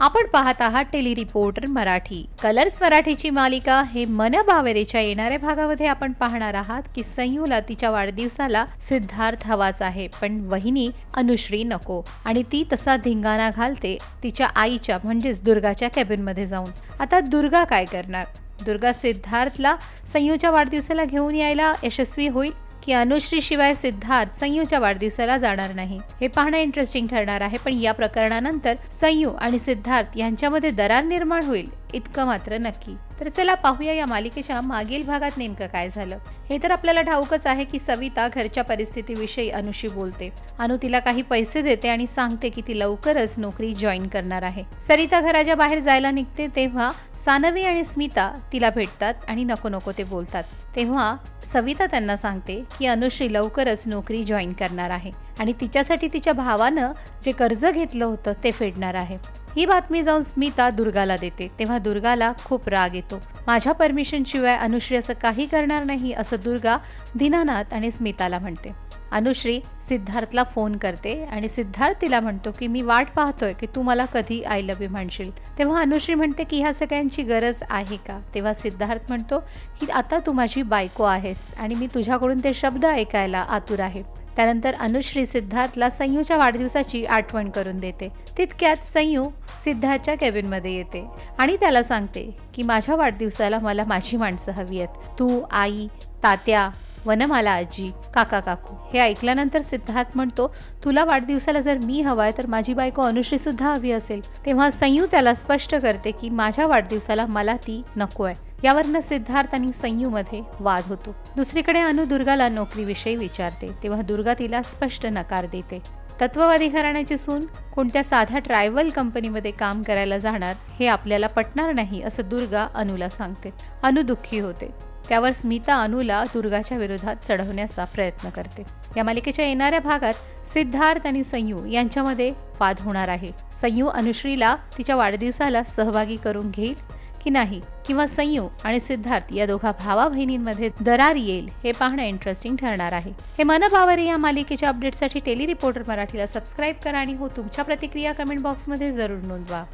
आपण पाहत आहात टेली रिपोर्टर मराठी. कलर्स मराठीची मालिका हे मन बावेरेच्या येणाऱ्या भागामध्ये आपण पाहणार आहात की संयूला तिच्या वाढदिवसाला सिद्धार्थ हवाच आहे पण वहिनी अनुश्री नको आणि ती तसा धिंगाणा घालते तिच्या आईच्या म्हणजेच दुर्गाच्या कॅबिनमध्ये जाऊन. आता दुर्गा काय करणार? दुर्गा सिद्धार्थला संयूच्या वाढदिवसाला घेऊन यायला यशस्वी होईल? की अनुश्रीशिवाय सिद्धार्थ संयूच्या वाढदिवसाला जाणार नाही. हे पाहणं इंटरेस्टिंग ठरणार आहे पण या प्रकरणानंतर संयू आणि सिद्धार्थ यांच्यामध्ये दरार निर्माण होईल. इतकं मात्र नक्की. तर चला पाहूया या मालिकेच्या मागील भागात नेमकं काय झालं. हे तर आपल्याला ठाऊकच आहे की सविता घरच्या परिस्थितीविषयी अनुशी बोलते. अनु तिला काही पैसे देते आणि सांगते की ती लवकरच नोकरी जॉईन करणार आहे. सरिता घराच्या बाहेर जायला निघते तेव्हा सानवी आणि स्मिता तिला भेटतात आणि नको नको ते बोलतात. तेव्हा सविता त्यांना सांगते की अनुश्री लवकरच नोकरी जॉईन करणार आहे आणि तिच्यासाठी तिच्या भावानं जे कर्ज घेतलं होतं ते फेडणार आहे. ही बातमी जाऊन स्मिता दुर्गाला देते. तेव्हा दुर्गाला खूप राग येतो. माझ्या परमिशन शिवाय अनुश्री असं काही करणार नाही असं दुर्गा दीनानाथ आणि स्मिताला म्हणते. अनुश्री सिद्धार्थला फोन करते आणि सिद्धार्थ तिला म्हणतो की मी वाट पाहतोय की तू मला कधी आय लव्ह यू म्हणशील. तेव्हा अनुश्री म्हणते की ह्या सगळ्यांची गरज आहे का? तेव्हा सिद्धार्थ म्हणतो की आता तू माझी बायको आहेस आणि मी तुझ्याकडून ते शब्द ऐकायला आतुर आहे. त्यानंतर अनुश्री सिद्धार्थला संयूच्या वाढदिवसाची आठवण करून देते. तितक्यात संयू सिद्धार्थच्या केबिनमध्ये येते आणि त्याला सांगते की माझ्या वाढदिवसाला मला माझी माणसं हवी आहेत. तू आई तात्या वनमाला आजी काका काकू. हे ऐकल्यानंतर सिद्धार्थ म्हणतो तुला वाढदिवसाला जर मी हवाय तर माझी बायको अनुश्री सुद्धा हवी असेल. तेव्हा संयू त्याला स्पष्ट करते की माझ्या वाढदिवसाला मला ती नको आहे. यावरनं सिद्धार्थ आणि संयूमध्ये वाद होतो. दुसरीकडे अनु दुर्गाला नोकरीविषयी विचारते तेव्हा दुर्गा तिला स्पष्ट नकार देते. तत्ववादी घराण्याची सून कोणत्या साध्या ट्रायव्हल कंपनीमध्ये काम करायला जाणार हे आपल्याला पटणार नाही असं दुर्गा अनुला सांगते. अनु दुःखी होते. त्यावर स्मिता अनुला दुर्गाच्या विरोधात चढवण्याचा प्रयत्न करते. या मालिकेच्या येणाऱ्या भागात सिद्धार्थ आणि संयू यांच्यामध्ये वाद होणार आहे. संयू अनुश्रीला तिच्या वाढदिवसाला सहभागी करून घेईल. की नाही किंवा संयू आणि सिद्धार्थ या दोघा भावा बहिणींमध्ये दरार येईल हे पाहणं इंटरेस्टिंग ठरणार आहे. हे मन बावरे या मालिकेच्या अपडेटसाठी टेली रिपोर्टर मराठीला सबस्क्राईब करा आणि हो तुमच्या प्रतिक्रिया कमेंट बॉक्समध्ये जरूर नोंदवा.